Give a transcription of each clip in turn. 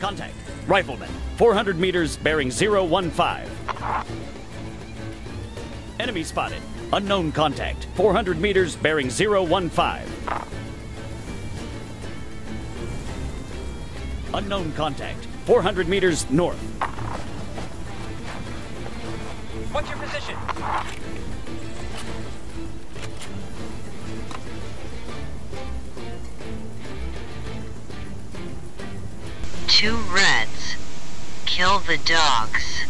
Contact. Rifleman. 400 meters, bearing 015. Enemy spotted. Unknown contact. 400 meters, bearing 015. Unknown contact. 400 meters north. What's your position? Two reds. Kill the dogs.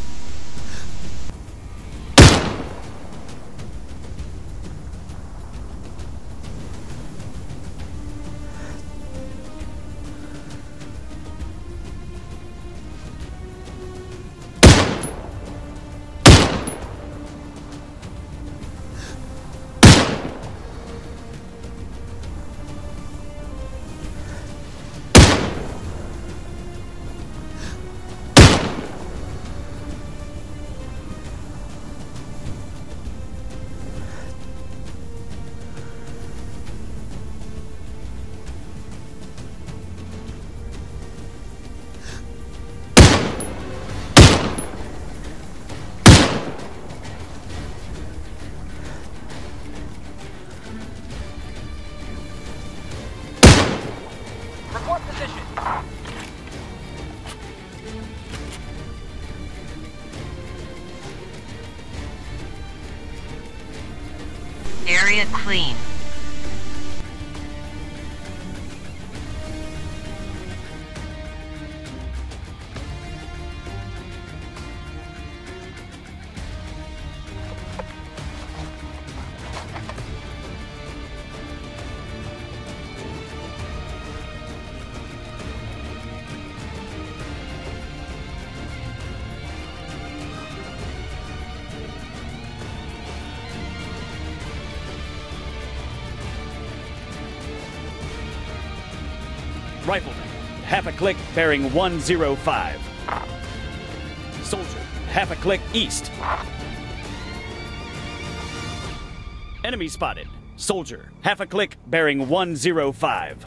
Area clean. Rifleman. Half a click, bearing 105. Soldier. Half a click east. Enemy spotted. Soldier. Half a click, bearing 105.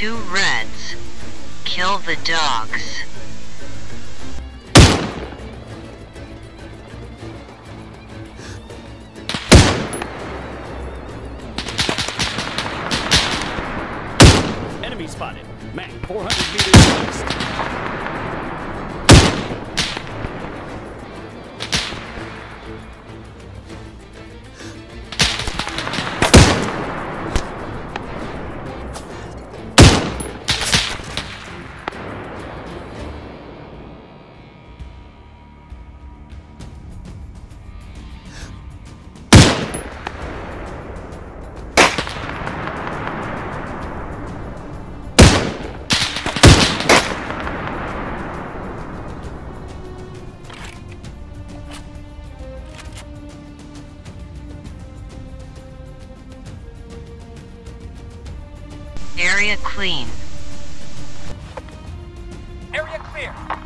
Two reds. Kill the dogs. Enemy spotted. Man, 400 meters east. Area clean. Area clear.